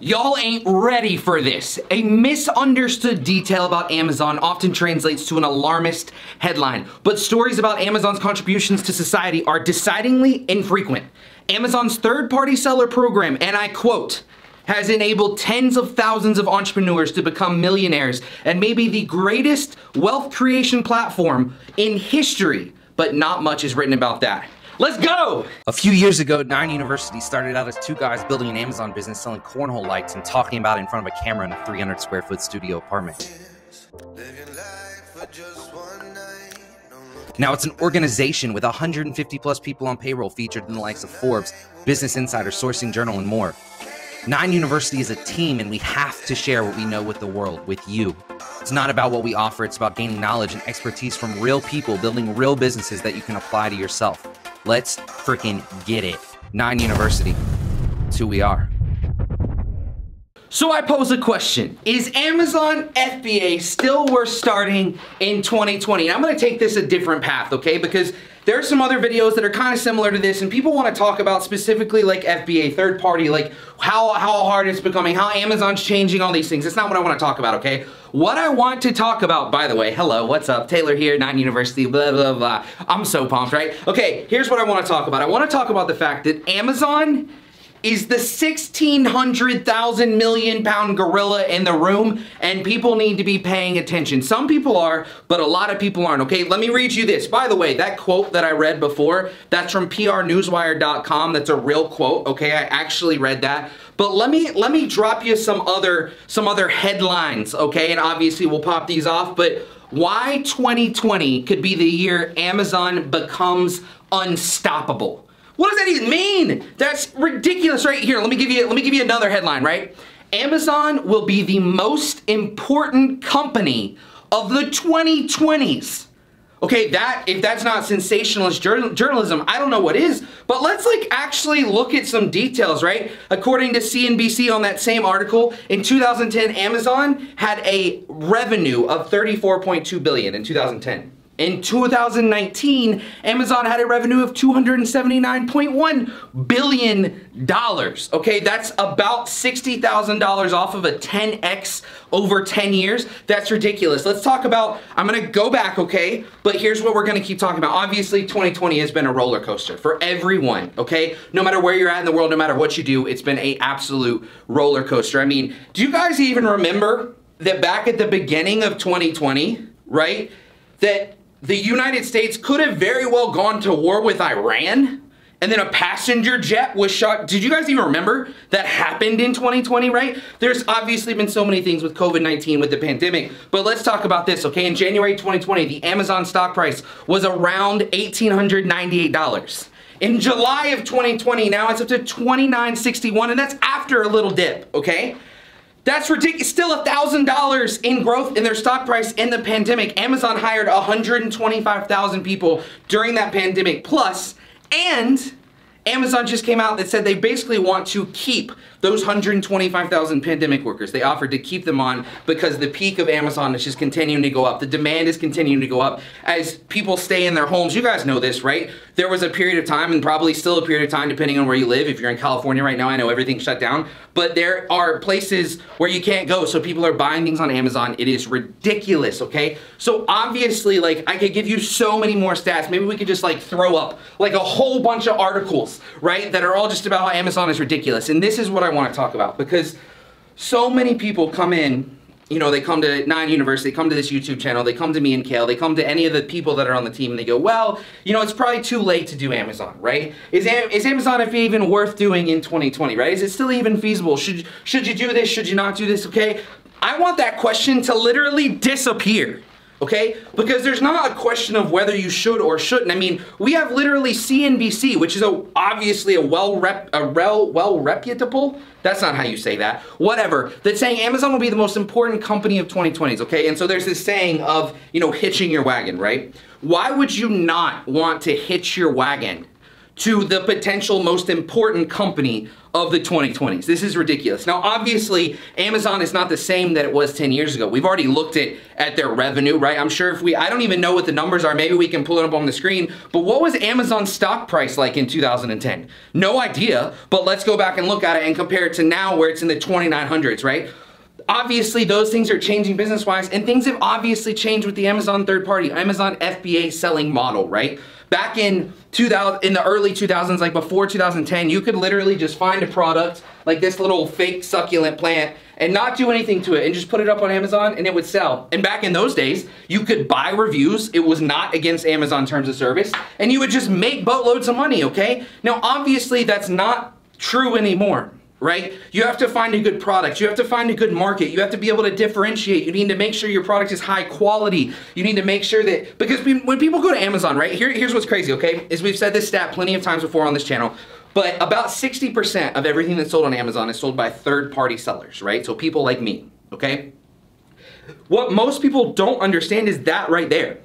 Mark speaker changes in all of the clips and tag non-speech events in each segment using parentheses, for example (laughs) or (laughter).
Speaker 1: Y'all ain't ready for this. A misunderstood detail about Amazon often translates to an alarmist headline, but stories about Amazon's contributions to society are decidedly infrequent. Amazon's third-party seller program, and I quote, has enabled tens of thousands of entrepreneurs to become millionaires and maybe the greatest wealth creation platform in history, but not much is written about that. Let's go!
Speaker 2: A few years ago, Nine University started out as two guys building an Amazon business selling cornhole lights and talking about it in front of a camera in a 300 square foot studio apartment. Now it's an organization with 150 plus people on payroll featured in the likes of Forbes, Business Insider, Sourcing Journal, and more. Nine University is a team, and we have to share what we know with the world, with you. It's not about what we offer, it's about gaining knowledge and expertise from real people, building real businesses that you can apply to yourself. Let's freaking get it. Nine University. It's who we are.
Speaker 1: So I pose a question. Is Amazon FBA still worth starting in 2020? And I'm gonna take this a different path, okay? Because there are some other videos that are kind of similar to this and people wanna talk about specifically like FBA, third party, like how, how hard it's becoming, how Amazon's changing all these things. It's not what I wanna talk about, okay? What I want to talk about, by the way, hello, what's up? Taylor here, Nine University, blah, blah, blah. I'm so pumped, right? Okay, here's what I wanna talk about. I wanna talk about the fact that Amazon is the 1600,000 million pound gorilla in the room and people need to be paying attention. Some people are, but a lot of people aren't, okay? Let me read you this. By the way, that quote that I read before, that's from prnewswire.com. That's a real quote, okay? I actually read that. But let me let me drop you some other some other headlines, okay? And obviously we'll pop these off, but why 2020 could be the year Amazon becomes unstoppable. What does that even mean? That's ridiculous right here. Let me give you let me give you another headline, right? Amazon will be the most important company of the 2020s. Okay, that if that's not sensationalist journalism, I don't know what is. But let's like actually look at some details, right? According to CNBC on that same article, in 2010 Amazon had a revenue of 34.2 billion in 2010. In 2019, Amazon had a revenue of $279.1 billion. Okay, that's about $60,000 off of a 10x over 10 years. That's ridiculous. Let's talk about, I'm gonna go back, okay? But here's what we're gonna keep talking about. Obviously, 2020 has been a roller coaster for everyone, okay? No matter where you're at in the world, no matter what you do, it's been a absolute roller coaster. I mean, do you guys even remember that back at the beginning of 2020, right? That the United States could have very well gone to war with Iran and then a passenger jet was shot. Did you guys even remember that happened in 2020, right? There's obviously been so many things with COVID-19, with the pandemic, but let's talk about this, okay? In January 2020, the Amazon stock price was around $1,898. In July of 2020, now it's up to 29.61, and that's after a little dip, okay? That's ridiculous. Still $1,000 in growth in their stock price in the pandemic. Amazon hired 125,000 people during that pandemic plus, and Amazon just came out that said they basically want to keep those 125,000 pandemic workers. They offered to keep them on because the peak of Amazon is just continuing to go up. The demand is continuing to go up as people stay in their homes. You guys know this, right? There was a period of time and probably still a period of time depending on where you live. If you're in California right now, I know everything's shut down, but there are places where you can't go. So people are buying things on Amazon. It is ridiculous, okay? So obviously, like I could give you so many more stats. Maybe we could just like throw up like a whole bunch of articles, right? That are all just about how Amazon is ridiculous. And this is what I want to talk about because so many people come in you know, they come to Nine University, they come to this YouTube channel, they come to me and Kale, they come to any of the people that are on the team and they go, well, you know, it's probably too late to do Amazon, right? Is, is Amazon if even worth doing in 2020, right? Is it still even feasible? Should, should you do this? Should you not do this? Okay. I want that question to literally disappear okay? Because there's not a question of whether you should or shouldn't. I mean, we have literally CNBC, which is a, obviously a well rep, a well, well reputable, that's not how you say that, whatever, that's saying Amazon will be the most important company of 2020s, okay? And so there's this saying of, you know, hitching your wagon, right? Why would you not want to hitch your wagon to the potential most important company of the 2020s. This is ridiculous. Now, obviously, Amazon is not the same that it was 10 years ago. We've already looked at, at their revenue, right? I'm sure if we, I don't even know what the numbers are. Maybe we can pull it up on the screen. But what was Amazon's stock price like in 2010? No idea, but let's go back and look at it and compare it to now where it's in the 2900s, right? obviously those things are changing business wise and things have obviously changed with the Amazon third party, Amazon FBA selling model, right? Back in 2000, in the early 2000s, like before 2010, you could literally just find a product like this little fake succulent plant and not do anything to it and just put it up on Amazon and it would sell. And back in those days, you could buy reviews. It was not against Amazon terms of service and you would just make boatloads of money, okay? Now, obviously that's not true anymore right? You have to find a good product. You have to find a good market. You have to be able to differentiate. You need to make sure your product is high quality. You need to make sure that, because when people go to Amazon, right, here, here's what's crazy, okay? Is we've said this stat plenty of times before on this channel, but about 60% of everything that's sold on Amazon is sold by third-party sellers, right? So people like me, okay? What most people don't understand is that right there.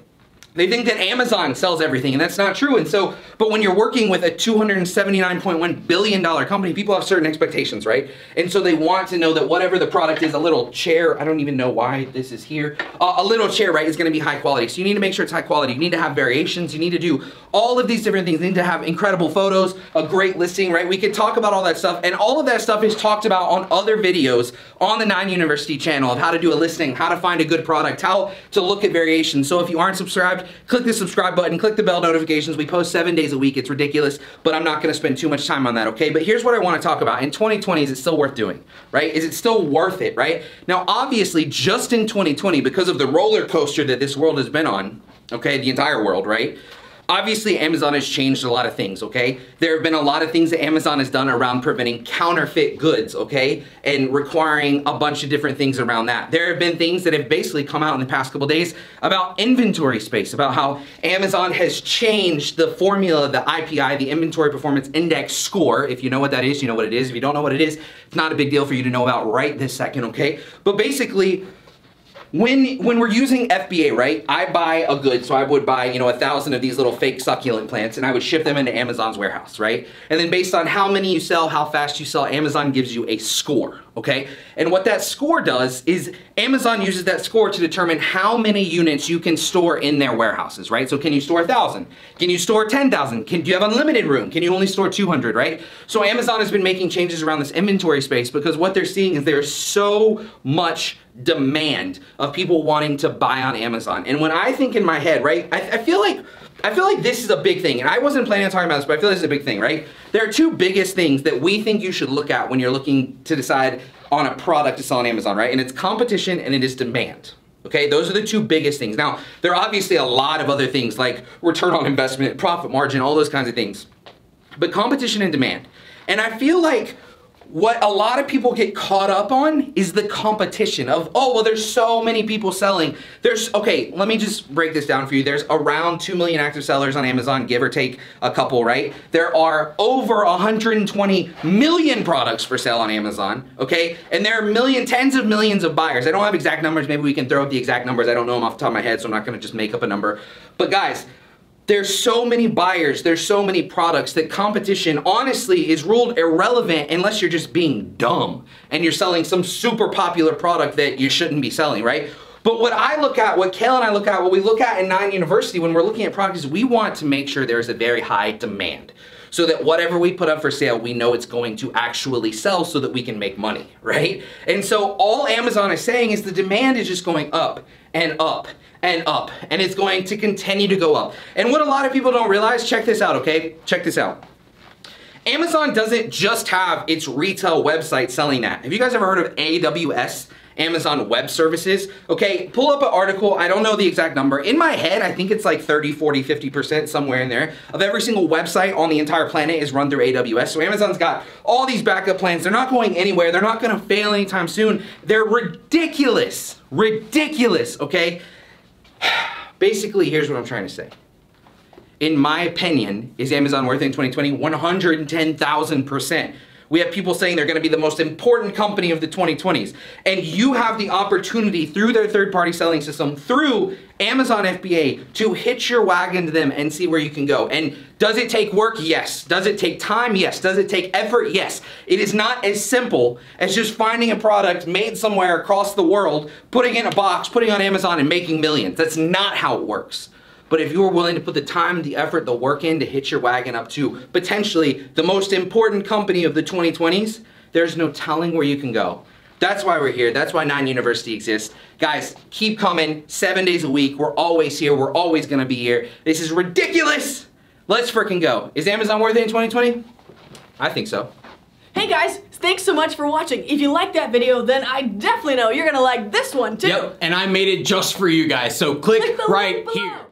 Speaker 1: They think that Amazon sells everything, and that's not true. And so, but when you're working with a $279.1 billion company, people have certain expectations, right? And so they want to know that whatever the product is, a little chair, I don't even know why this is here, uh, a little chair, right, is gonna be high quality. So you need to make sure it's high quality. You need to have variations. You need to do all of these different things. You need to have incredible photos, a great listing, right? We could talk about all that stuff, and all of that stuff is talked about on other videos on the Nine University channel of how to do a listing, how to find a good product, how to look at variations. So if you aren't subscribed, subscribed, click the subscribe button, click the bell notifications. We post seven days a week. It's ridiculous, but I'm not gonna spend too much time on that, okay? But here's what I wanna talk about. In 2020, is it still worth doing, right? Is it still worth it, right? Now, obviously, just in 2020, because of the roller coaster that this world has been on, okay, the entire world, right? Obviously, Amazon has changed a lot of things, okay? There have been a lot of things that Amazon has done around preventing counterfeit goods, okay? And requiring a bunch of different things around that. There have been things that have basically come out in the past couple days about inventory space, about how Amazon has changed the formula, the IPI, the Inventory Performance Index score. If you know what that is, you know what it is. If you don't know what it is, it's not a big deal for you to know about right this second, okay? But basically, when when we're using FBA, right? I buy a good, so I would buy, you know, a thousand of these little fake succulent plants and I would ship them into Amazon's warehouse, right? And then based on how many you sell, how fast you sell, Amazon gives you a score, okay? And what that score does is Amazon uses that score to determine how many units you can store in their warehouses, right? So can you store a thousand? Can you store 10,000? Can do you have unlimited room? Can you only store 200, right? So Amazon has been making changes around this inventory space because what they're seeing is there's so much demand of people wanting to buy on Amazon. And when I think in my head, right, I, I, feel like I feel like this is a big thing. And I wasn't planning on talking about this, but I feel this is a big thing, right? There are two biggest things that we think you should look at when you're looking to decide on a product to sell on Amazon, right? And it's competition and it is demand. Okay, those are the two biggest things. Now, there are obviously a lot of other things like return on investment, profit margin, all those kinds of things. But competition and demand. And I feel like what a lot of people get caught up on is the competition of, oh, well, there's so many people selling. There's, okay, let me just break this down for you. There's around 2 million active sellers on Amazon, give or take a couple, right? There are over 120 million products for sale on Amazon, okay? And there are million, tens of millions of buyers. I don't have exact numbers. Maybe we can throw up the exact numbers. I don't know them off the top of my head, so I'm not gonna just make up a number. But guys, there's so many buyers, there's so many products that competition honestly is ruled irrelevant unless you're just being dumb and you're selling some super popular product that you shouldn't be selling, right? But what I look at, what Kale and I look at, what we look at in Nine University when we're looking at products is we want to make sure there's a very high demand so that whatever we put up for sale, we know it's going to actually sell so that we can make money, (laughs) right? And so all Amazon is saying is the demand is just going up and up and up, and it's going to continue to go up. And what a lot of people don't realize, check this out, okay? Check this out. Amazon doesn't just have its retail website selling that. Have you guys ever heard of AWS? Amazon Web Services. Okay, pull up an article. I don't know the exact number. In my head, I think it's like 30, 40, 50% somewhere in there of every single website on the entire planet is run through AWS. So Amazon's got all these backup plans. They're not going anywhere. They're not going to fail anytime soon. They're ridiculous. Ridiculous, okay? (sighs) Basically, here's what I'm trying to say. In my opinion, is Amazon worth it in 2020? 110,000%. We have people saying they're going to be the most important company of the 2020s. And you have the opportunity through their third party selling system, through Amazon FBA, to hitch your wagon to them and see where you can go. And does it take work? Yes. Does it take time? Yes. Does it take effort? Yes. It is not as simple as just finding a product made somewhere across the world, putting it in a box, putting on Amazon, and making millions. That's not how it works. But if you are willing to put the time, the effort, the work in to hitch your wagon up to potentially the most important company of the 2020s, there's no telling where you can go. That's why we're here. That's why Nine University exists. Guys, keep coming seven days a week. We're always here. We're always going to be here. This is ridiculous. Let's freaking go. Is Amazon worth it in 2020? I think so.
Speaker 3: Hey guys, thanks so much for watching. If you liked that video, then I definitely know you're gonna like this one too.
Speaker 4: Yep, and I made it just for you guys, so click,
Speaker 3: Click
Speaker 4: right here.